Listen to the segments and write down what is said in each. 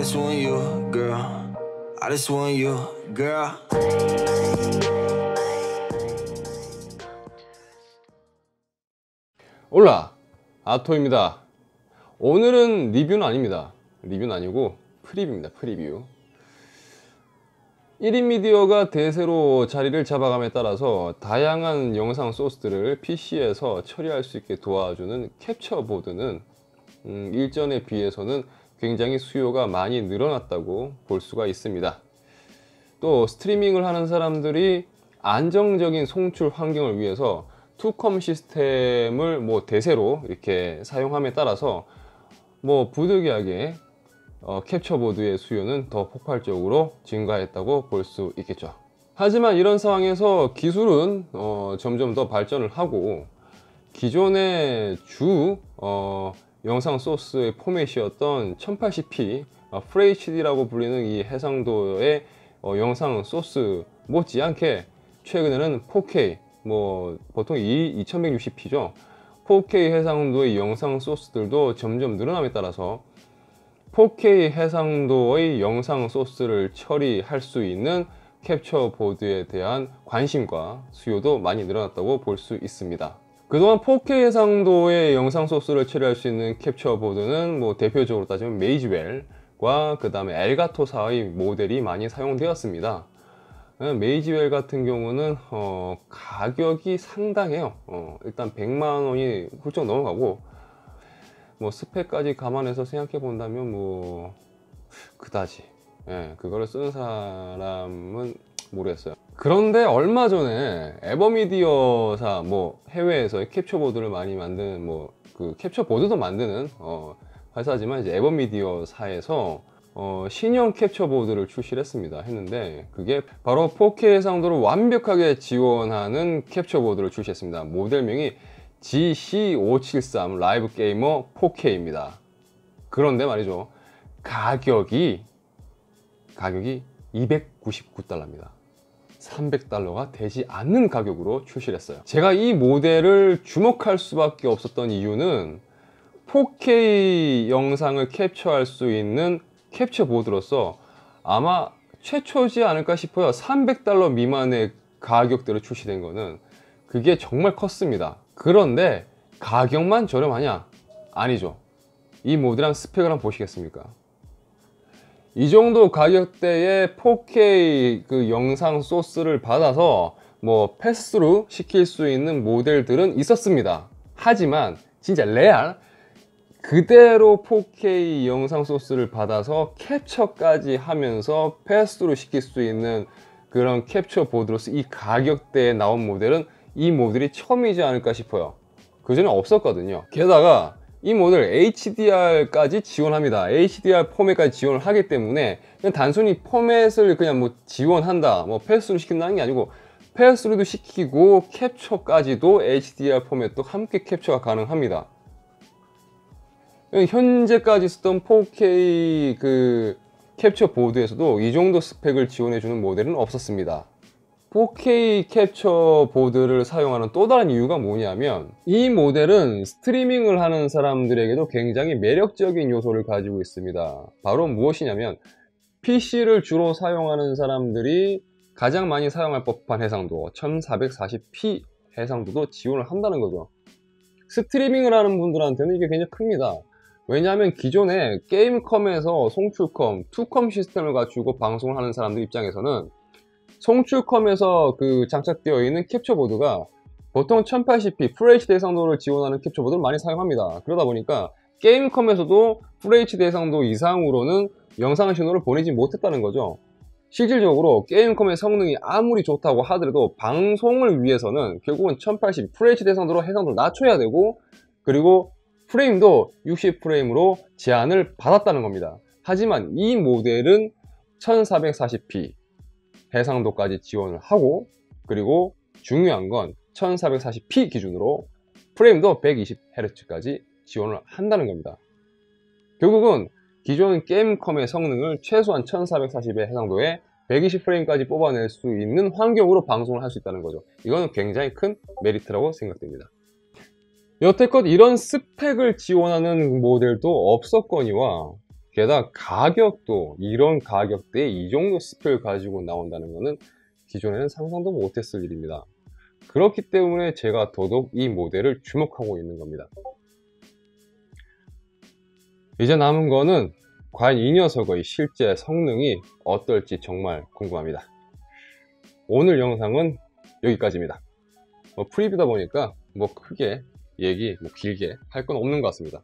just want you, girl. I just want you, girl. Hola 아토입니다 오늘은 리뷰는 아닙니다 리뷰는 아니고 프리뷰입니다 프리뷰 1인 미디어가 대세로 자리를 잡아감에 따라서 다양한 영상 소스들을 PC에서 처리할 수 있게 도와주는 캡처 보드는 음, 일전에 비해서는 굉장히 수요가 많이 늘어났다고 볼 수가 있습니다. 또 스트리밍을 하는 사람들이 안정적인 송출 환경을 위해서 투컴 시스템을 뭐 대세로 이렇게 사용함에 따라서 뭐 부득이하게 어, 캡처보드의 수요는 더 폭발적으로 증가했다고 볼 수 있겠죠. 하지만 이런 상황에서 기술은 어, 점점 더 발전을 하고 기존의 주 어, 영상 소스의 포맷이었던 1080p 어, FHD라고 불리는 이 해상도의 어, 영상 소스 못지않게 최근에는 4K 뭐 보통 이 2160p죠. 4K 해상도의 영상 소스들도 점점 늘어남에 따라서 4K 해상도의 영상 소스를 처리할 수 있는 캡처 보드에 대한 관심과 수요도 많이 늘어났다고 볼 수 있습니다 그동안 4K 해상도의 영상 소스를 처리할 수 있는 캡처 보드는 뭐 대표적으로 따지면 메이지웰과 그 다음에 엘가토사의 모델이 많이 사용되었습니다. 메이지웰 같은 경우는 어, 가격이 상당해요. 어, 일단 100만원이 훌쩍 넘어가고 뭐 스펙까지 감안해서 생각해 본다면 뭐 그다지. 예, 그거를 쓰는 사람은 모르겠어요 그런데 얼마 전에 에버미디어사 뭐 해외에서 캡처보드를 많이 만드는 뭐 그 캡처보드도 만드는 어, 회사지만 이제 에버미디어사에서 어, 신형 캡처보드를 출시를 했습니다 했는데 그게 바로 4K 해상도를 완벽하게 지원하는 캡처보드를 출시했습니다. 모델명이 GC573 라이브 게이머 4K입니다. 그런데 말이죠. 가격이 가격이 299달러입니다 300달러가 되지 않는 가격으로 출시를 했어요. 제가 이 모델을 주목할 수밖에 없었던 이유는 4K 영상을 캡처할 수 있는 캡처 보드로서 아마 최초지 않을까 싶어요. 300달러 미만의 가격대로 출시된 거는 그게 정말 컸습니다. 그런데 가격만 저렴하냐? 아니죠. 이 모델랑 스펙을 한번 보시겠습니까 이 정도 가격대의 4K 그 영상 소스를 받아서 뭐 패스로 시킬 수 있는 모델들은 있었습니다. 하지만 진짜 레알 그대로 4K 영상 소스를 받아서 캡처까지 하면서 패스로 시킬 수 있는 그런 캡처 보드로서 이 가격대에 나온 모델은 이 모델이 처음이지 않을까 싶어요. 그 전에 없었거든요. 게다가 이 모델 HDR까지 지원합니다. HDR 포맷까지 지원을 하기 때문에 단순히 포맷을 그냥 뭐 지원한다 뭐 패스로 시킨다는 게 아니고 패스로도 시키고 캡처까지도 HDR 포맷도 함께 캡처가 가능합니다. 현재까지 쓰던 4K 그 캡처 보드에서도 이 정도 스펙을 지원해주는 모델은 없었습니다 4K 캡처 보드를 사용하는 또 다른 이유가 뭐냐면 이 모델은 스트리밍을 하는 사람들에게도 굉장히 매력적인 요소를 가지고 있습니다. 바로 무엇이냐면 PC를 주로 사용하는 사람들이 가장 많이 사용할 법한 해상도 1440p 해상도도 지원을 한다는 거죠. 스트리밍을 하는 분들한테는 이게 굉장히 큽니다. 왜냐하면 기존에 게임컴에서 송출컴, 투컴 시스템을 갖추고 방송을 하는 사람들 입장에서는 송출컴에서 그 장착되어 있는 캡처보드가 보통 1080p FHD 해상도를 지원하는 캡처보드를 많이 사용합니다. 그러다 보니까 게임컴에서도 FHD 해상도 이상으로는 영상 신호를 보내지 못했다는 거죠. 실질적으로 게임컴의 성능이 아무리 좋다고 하더라도 방송을 위해서는 결국은 1080 FHD 해상도로 해상도를 낮춰야 되고 그리고 프레임도 60프레임으로 제한을 받았다는 겁니다. 하지만 이 모델은 1440p 해상도까지 지원을 하고 그리고 중요한 건 1440p 기준으로 프레임도 120Hz까지 지원을 한다는 겁니다. 결국은 기존 게임컴의 성능을 최소한 1440의 해상도에 120프레임까지 뽑아낼 수 있는 환경으로 방송을 할 수 있다는 거죠. 이거는 굉장히 큰 메리트라고 생각됩니다. 여태껏 이런 스펙을 지원하는 모델도 없었거니와 게다가 가격도 이런 가격대에 이 정도 스펙을 가지고 나온다는 것은 기존에는 상상도 못했을 일입니다. 그렇기 때문에 제가 더더욱 이 모델을 주목하고 있는 겁니다. 이제 남은 거는 과연 이 녀석의 실제 성능이 어떨지 정말 궁금합니다. 오늘 영상은 여기까지입니다. 뭐 프리뷰다 보니까 뭐 크게 얘기 뭐 길게 할 건 없는 것 같습니다.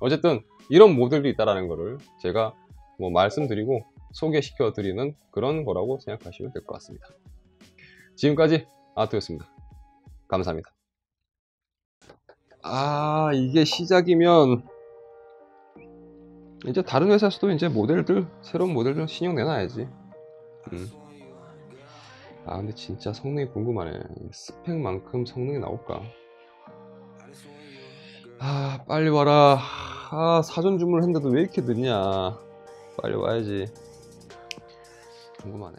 어쨌든 이런 모델도 있다라는 거를 제가 뭐 말씀드리고 소개시켜 드리는 그런 거라고 생각하시면 될 것 같습니다. 지금까지 아토였습니다. 감사합니다. 아 이게 시작이면 이제 다른 회사에서도 이제 모델들 새로운 모델들 신형 내놔야지. 음. 아 근데 진짜 성능이 궁금하네. 스펙만큼 성능이 나올까? 아 빨리 와라. 아 사전 주문을 했는데도 왜 이렇게 늦냐? 빨리 와야지. 궁금하네.